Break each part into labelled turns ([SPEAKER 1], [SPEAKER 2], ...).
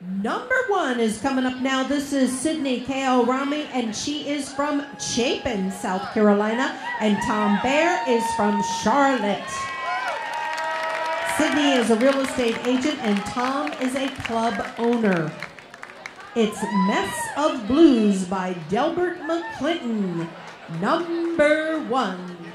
[SPEAKER 1] Number one is coming up now. This is Sydney Kale Rhame, and she is from Chapin, South Carolina, and Tom Bare is from Charlotte. Sydney is a real estate agent, and Tom is a club owner. It's Mess of Blues by Delbert McClinton, number one.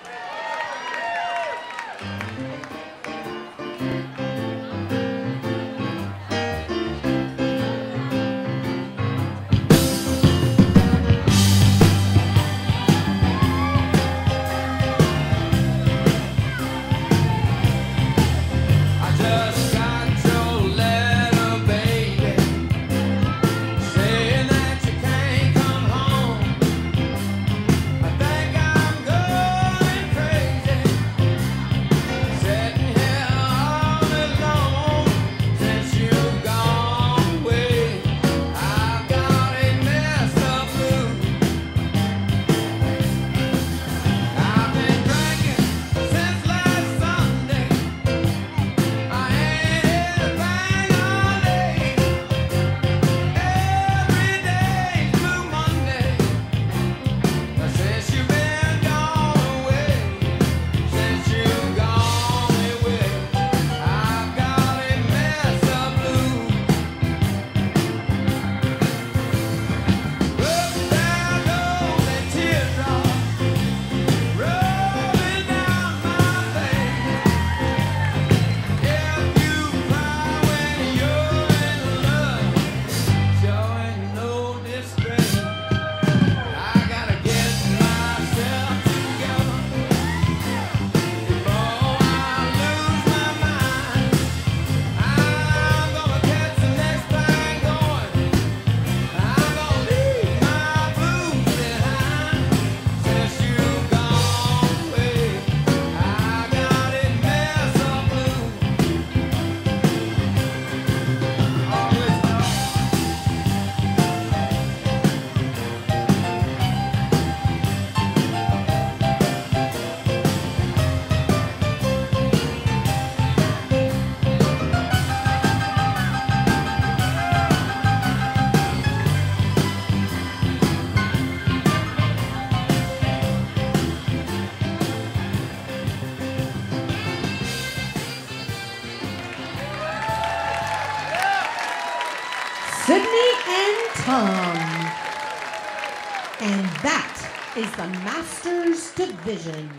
[SPEAKER 1] Sydney and Tom. And that is the Masters Division.